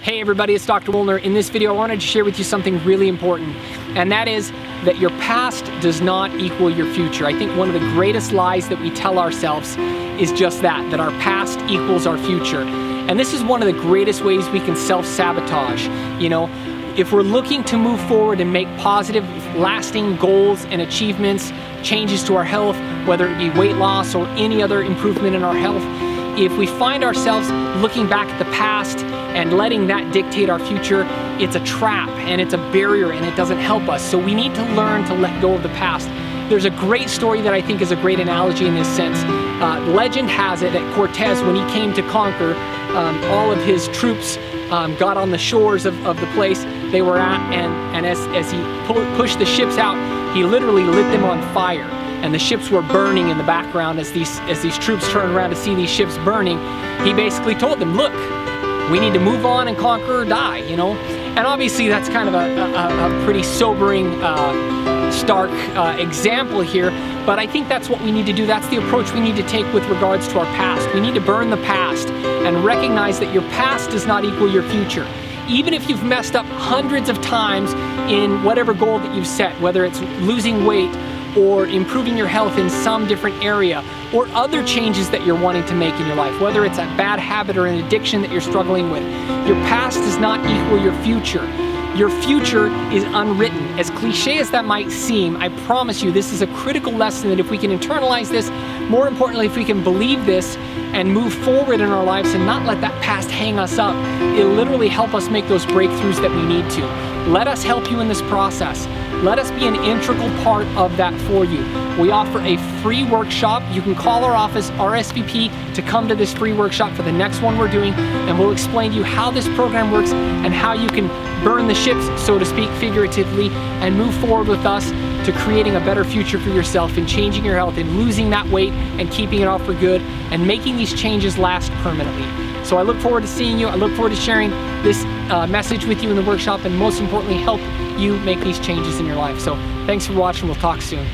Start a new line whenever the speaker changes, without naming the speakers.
Hey everybody, it's Dr. Woolner. In this video, I wanted to share with you something really important, and that is that your past does not equal your future. I think one of the greatest lies that we tell ourselves is just that, that our past equals our future. And this is one of the greatest ways we can self-sabotage. You know, if we're looking to move forward and make positive, lasting goals and achievements, changes to our health, whether it be weight loss or any other improvement in our health, if we find ourselves looking back at the past and letting that dictate our future, it's a trap and it's a barrier and it doesn't help us. So we need to learn to let go of the past. There's a great story that I think is a great analogy in this sense. Uh, legend has it that Cortez, when he came to conquer, um, all of his troops um, got on the shores of, of the place they were at, and, and as, as he pu pushed the ships out, he literally lit them on fire and the ships were burning in the background as these as these troops turned around to see these ships burning. He basically told them look we need to move on and conquer or die you know? And obviously that's kind of a, a, a pretty sobering uh, stark uh, example here but I think that's what we need to do that's the approach we need to take with regards to our past we need to burn the past and recognize that your past does not equal your future even if you've messed up hundreds of times in whatever goal that you've set whether it's losing weight or improving your health in some different area or other changes that you're wanting to make in your life, whether it's a bad habit or an addiction that you're struggling with. Your past does not equal your future. Your future is unwritten. As cliche as that might seem, I promise you this is a critical lesson that if we can internalize this, more importantly, if we can believe this and move forward in our lives and not let that past hang us up, it'll literally help us make those breakthroughs that we need to. Let us help you in this process. Let us be an integral part of that for you. We offer a free workshop. You can call our office, RSVP, to come to this free workshop for the next one we're doing, and we'll explain to you how this program works and how you can burn the ships, so to speak, figuratively, and move forward with us to creating a better future for yourself and changing your health and losing that weight and keeping it off for good and making these changes last permanently. So I look forward to seeing you. I look forward to sharing this uh, message with you in the workshop and most importantly, help you make these changes in your life. So thanks for watching. We'll talk soon.